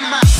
my